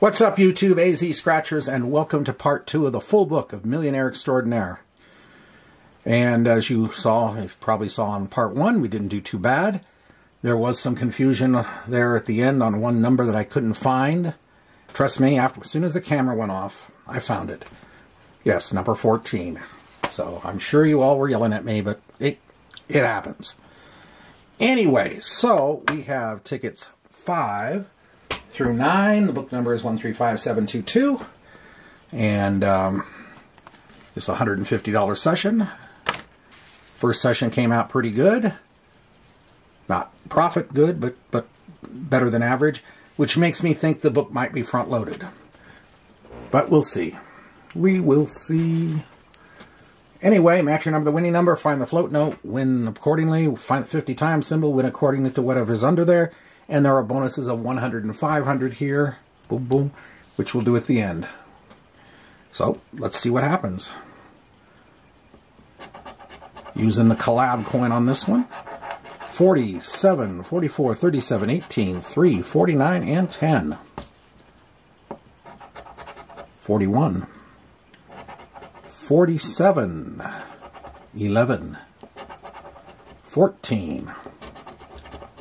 What's up, YouTube AZ Scratchers, and welcome to part two of the full book of Millionaire Extraordinaire. And as you saw, you probably saw on part one, we didn't do too bad. There was some confusion there at the end on one number that I couldn't find. Trust me, after, as soon as the camera went off, I found it. Yes, number 14. So I'm sure you all were yelling at me, but it, it happens. Anyway, so we have tickets 5 through 9. The book number is 135722. And um, it's a $150 session. First session came out pretty good. Not profit good, but, but better than average, which makes me think the book might be front loaded. But we'll see. We will see. Anyway, match your number, the winning number, find the float note, win accordingly, find the 50 times symbol, win accordingly to whatever's under there. And there are bonuses of 100 and 500 here. Boom, boom. Which we'll do at the end. So, let's see what happens. Using the collab coin on this one. 47, 44, 37, 18, 3, 49, and 10. 41. 47, 11, 14,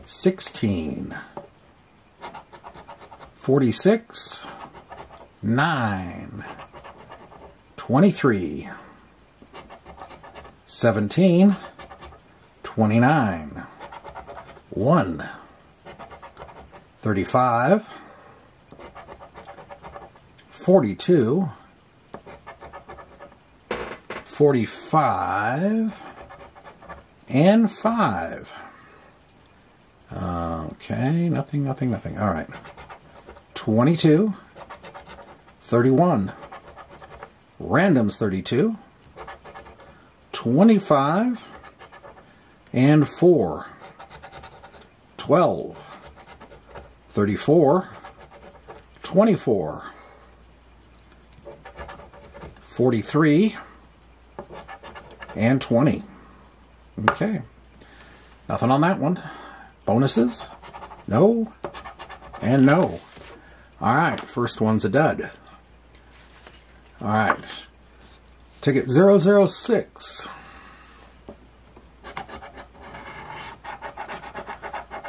16, 46, 9, 23, 17, 29, 1, 35, 42, 45, and 5. Okay, nothing, nothing, nothing. All right. 22, 31, randoms 32, 25, and 4, 12, 34, 24, 43, and 20. Okay. Nothing on that one. Bonuses? No. And no. Alright, first one's a dud. Alright. Ticket 006.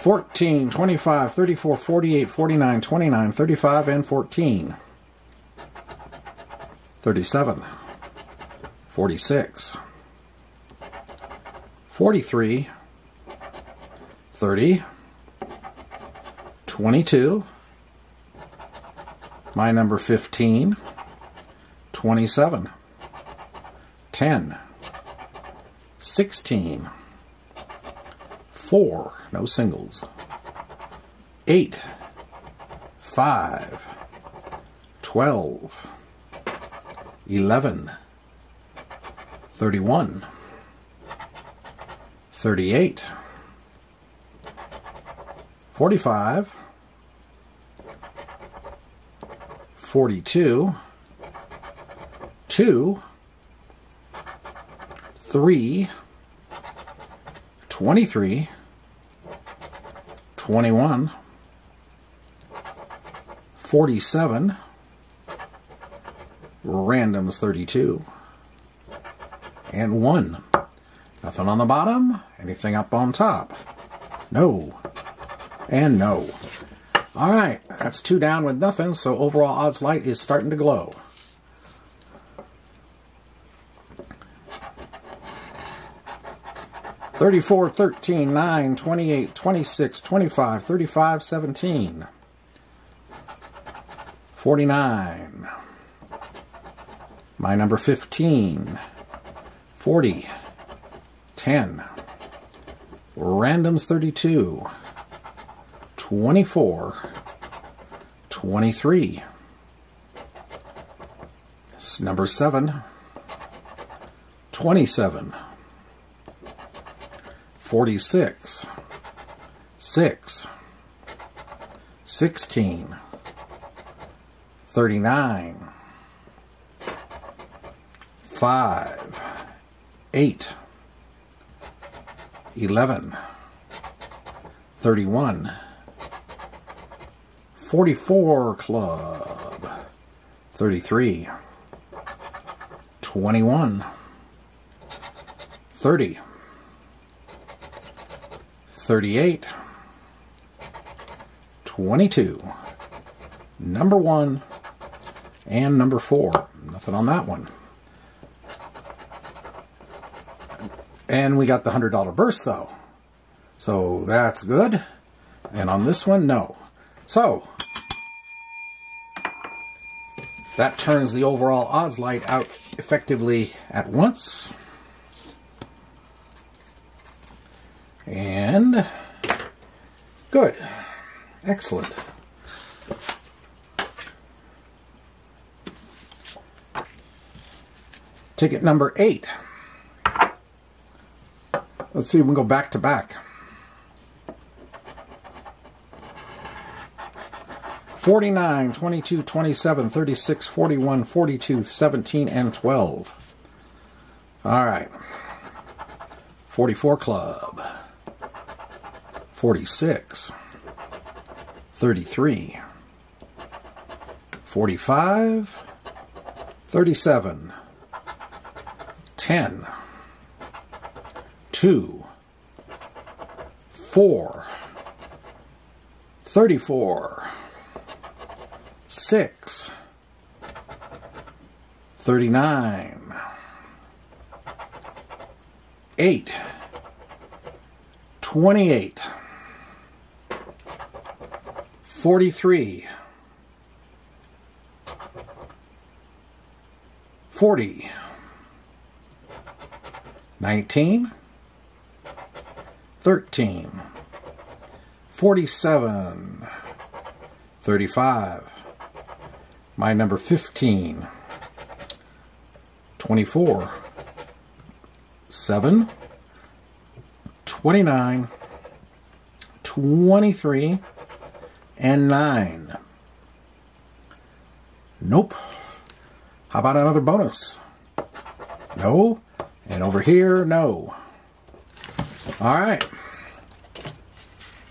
14, 25, 34, 48, 49, 29, 35, and 14. 37, 46, 43, 30, 22, my number 15, 27, 10, 16, 4, no singles, 8, 5, 12, 11, 31, 38, 45, 42, 2, 3, 23, 21, 47, randoms 32, and 1. Nothing on the bottom, anything up on top. No, and no. All right, that's two down with nothing, so overall odds light is starting to glow. Thirty-four, thirteen, nine, twenty-eight, twenty-six, twenty-five, thirty-five, seventeen, forty-nine. My number fifteen, forty, ten. Randoms thirty-two. 24, 23. Number 7, 27, 46, 6, 16, 39, 5, 8, 11, 31, 44 Club. 33. 21. 30. 38. 22. Number 1. And number 4. Nothing on that one. And we got the $100 burst though. So that's good. And on this one, no. So, that turns the overall odds light out effectively at once. And good. Excellent. Ticket number eight. Let's see if we can go back to back. 49, 22, 27, 36, 41, 42, 17, and 12. All right. 44 Club. 46. 33. 45. 37. 10. 2. 4. 34 six, thirty-nine, eight, twenty-eight, forty-three, forty, nineteen, thirteen, forty-seven, thirty-five my number 15, 24, 7, 29, 23, and 9. Nope. How about another bonus? No. And over here, no. All right.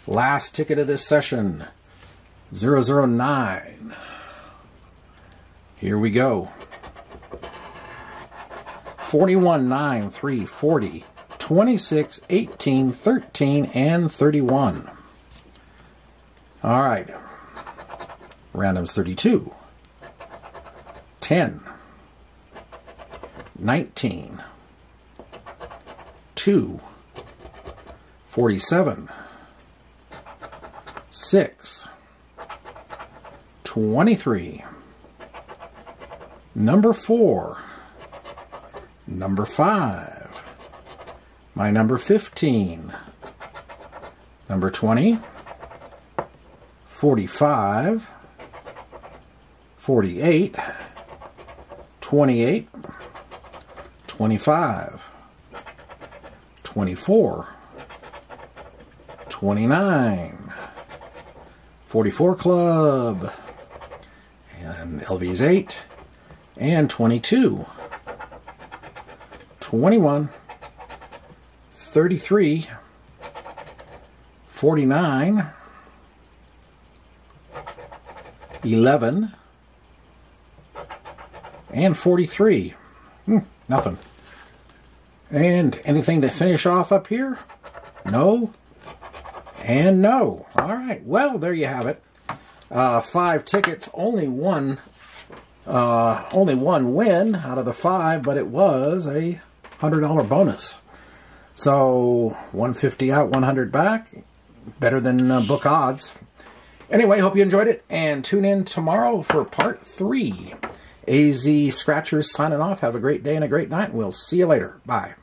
Last ticket of this session 009. Here we go. 41, 9, 3, 40, 26, 18, 13, and 31. All right. Random's 32. 10. 19. 2. 47. 6. 23. Number four. Number five. My number 15. Number 20. 45. 48. 28. 25. 24. 29. 44 Club. And LV's 8 and 22, 21, 33, 49, 11, and 43. Hmm, nothing. And anything to finish off up here? No. And no. All right. Well, there you have it. Uh, five tickets, only one uh, only one win out of the five, but it was a $100 bonus. So 150 out, 100 back. Better than uh, book odds. Anyway, hope you enjoyed it, and tune in tomorrow for part three. AZ Scratchers signing off. Have a great day and a great night. We'll see you later. Bye.